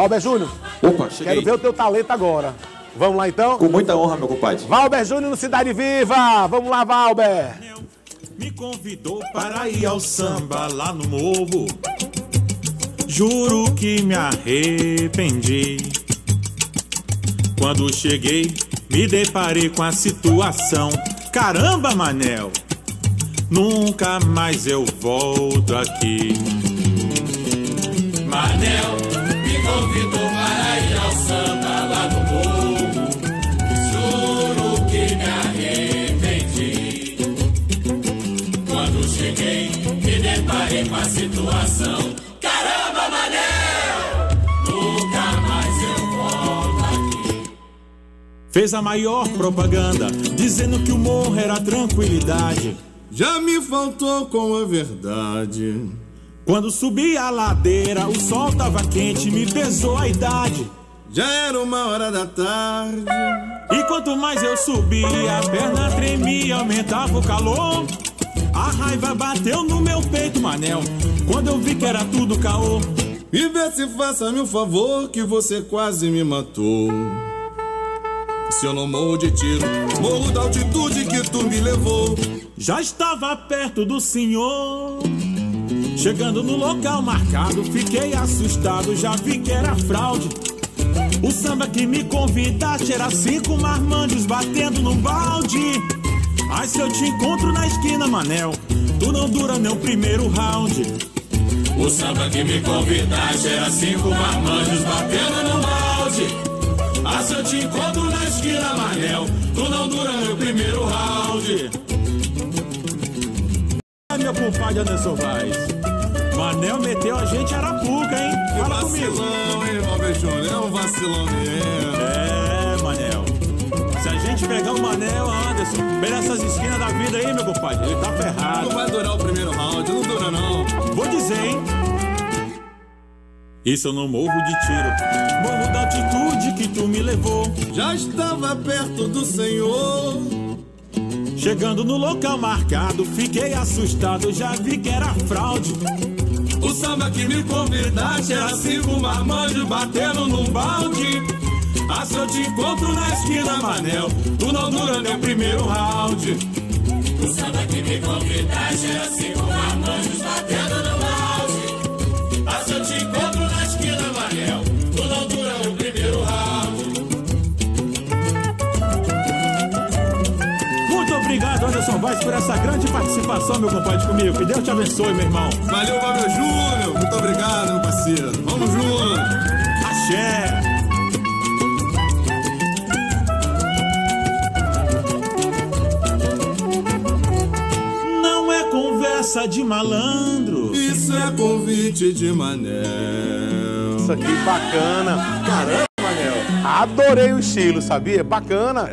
Albert Júnior, Opa, cheguei. quero ver o teu talento agora. Vamos lá então? Com muita honra, meu compadre. Valber Júnior no Cidade Viva! Vamos lá, Valber! Me convidou para ir ao samba lá no morro. Juro que me arrependi. Quando cheguei, me deparei com a situação. Caramba, Manel, nunca mais eu volto aqui. Manel convidou para ir ao samba lá no morro. Juro que me arrependi. Quando cheguei, me deparei com a situação. Caramba, Manel! Nunca mais eu volto aqui. Fez a maior propaganda, dizendo que o morro era tranquilidade. Já me faltou com a verdade. Quando subi a ladeira, o sol tava quente, me pesou a idade. Já era uma hora da tarde. E quanto mais eu subia, a perna tremia, aumentava o calor. A raiva bateu no meu peito, Manel, quando eu vi que era tudo caô. E vê se faça-me um favor que você quase me matou. Se eu não morro de tiro, morro da altitude que tu me levou. Já estava perto do senhor. Chegando no local marcado, fiquei assustado, já vi que era fraude. O samba que me convidaste era cinco marmanjos batendo num balde. Ai, se eu te encontro na esquina, Manel, tu não dura nem o primeiro round. O samba que me convidaste era cinco marmanjos batendo num balde. É meu compadre Anderson Vaz. Manel meteu a gente Arapuca, hein? Fala comigo. Vacilão, hein, Robert Júnior? É um vacilão mesmo. É, Manel. Se a gente pegar o Manel, Anderson, nessas esquinas da vida aí, meu compadre, ele tá Não ferrado. vai durar o primeiro round, não dura não. Vou dizer, hein? Isso eu não morro de tiro. Morro da altitude que tu me levou. Já estava perto do Senhor. Chegando no local marcado, fiquei assustado, já vi que era fraude. O samba que me convidaste era cinco marmanjos batendo num balde. Ah, se eu te encontro na esquina, Manel, tu não dura nem o primeiro round. O samba que me convidaste era cinco Anderson Vaz, por essa grande participação, meu compadre, comigo. Que Deus te abençoe, meu irmão. Valeu, Robert Júnior. Muito obrigado, meu parceiro. Vamos junto. Axé! Não é conversa de malandro. Isso é convite de Manel. Isso aqui bacana. Caramba, Manel. Adorei o estilo, sabia? Bacana.